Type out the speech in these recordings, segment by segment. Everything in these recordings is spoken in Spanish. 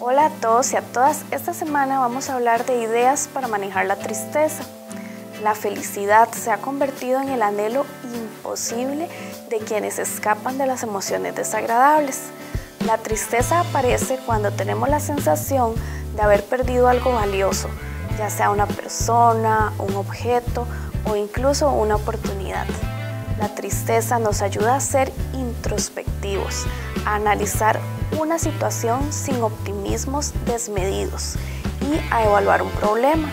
Hola a todos y a todas. Esta semana vamos a hablar de ideas para manejar la tristeza. La felicidad se ha convertido en el anhelo imposible de quienes escapan de las emociones desagradables. La tristeza aparece cuando tenemos la sensación de haber perdido algo valioso, ya sea una persona, un objeto o incluso una oportunidad. La tristeza nos ayuda a ser introspectivos, a analizar una situación sin optimismos desmedidos y a evaluar un problema.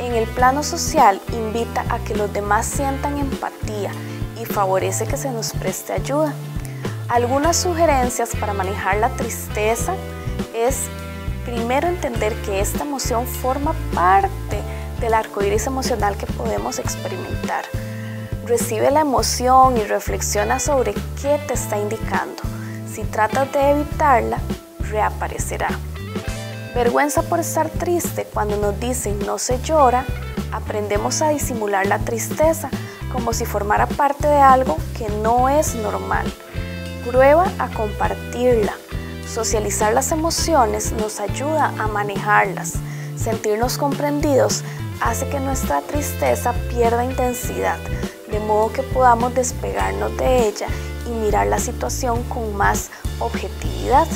En el plano social invita a que los demás sientan empatía y favorece que se nos preste ayuda. Algunas sugerencias para manejar la tristeza es primero entender que esta emoción forma parte del arco iris emocional que podemos experimentar. Recibe la emoción y reflexiona sobre qué te está indicando. Si tratas de evitarla, reaparecerá. Vergüenza por estar triste cuando nos dicen no se llora, aprendemos a disimular la tristeza como si formara parte de algo que no es normal. Prueba a compartirla. Socializar las emociones nos ayuda a manejarlas. Sentirnos comprendidos hace que nuestra tristeza pierda intensidad, de modo que podamos despegarnos de ella y mirar la situación con más objetividad.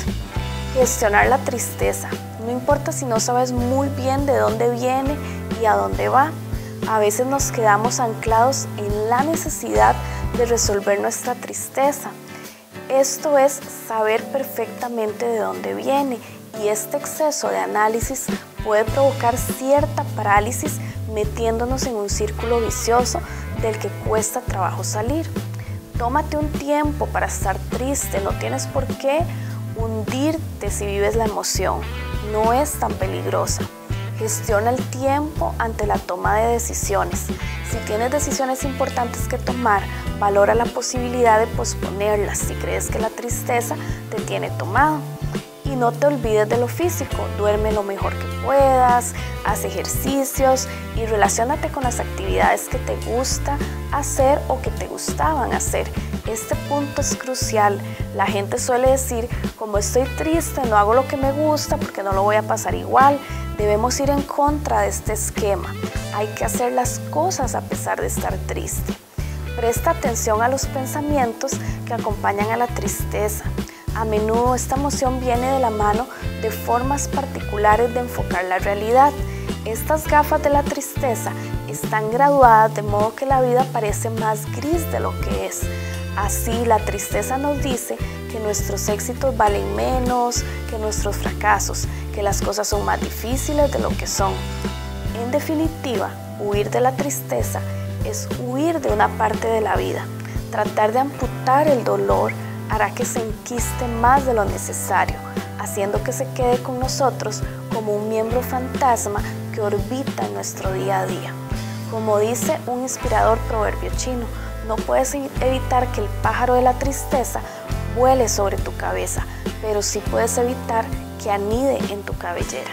Gestionar la tristeza. No importa si no sabes muy bien de dónde viene y a dónde va. A veces nos quedamos anclados en la necesidad de resolver nuestra tristeza. Esto es saber perfectamente de dónde viene y este exceso de análisis puede provocar cierta parálisis metiéndonos en un círculo vicioso del que cuesta trabajo salir. Tómate un tiempo para estar triste, no tienes por qué hundirte si vives la emoción, no es tan peligrosa. Gestiona el tiempo ante la toma de decisiones. Si tienes decisiones importantes que tomar, valora la posibilidad de posponerlas si crees que la tristeza te tiene tomado. Y no te olvides de lo físico, duerme lo mejor que puedas, haz ejercicios y relacionate con las actividades que te gusta hacer o que te gustaban hacer. Este punto es crucial. La gente suele decir, como estoy triste, no hago lo que me gusta porque no lo voy a pasar igual. Debemos ir en contra de este esquema. Hay que hacer las cosas a pesar de estar triste. Presta atención a los pensamientos que acompañan a la tristeza. A menudo esta emoción viene de la mano de formas particulares de enfocar la realidad. Estas gafas de la tristeza están graduadas de modo que la vida parece más gris de lo que es. Así la tristeza nos dice que nuestros éxitos valen menos que nuestros fracasos, que las cosas son más difíciles de lo que son. En definitiva, huir de la tristeza es huir de una parte de la vida. Tratar de amputar el dolor hará que se enquiste más de lo necesario, haciendo que se quede con nosotros como un miembro fantasma que orbita en nuestro día a día. Como dice un inspirador proverbio chino, no puedes evitar que el pájaro de la tristeza vuele sobre tu cabeza, pero sí puedes evitar que anide en tu cabellera.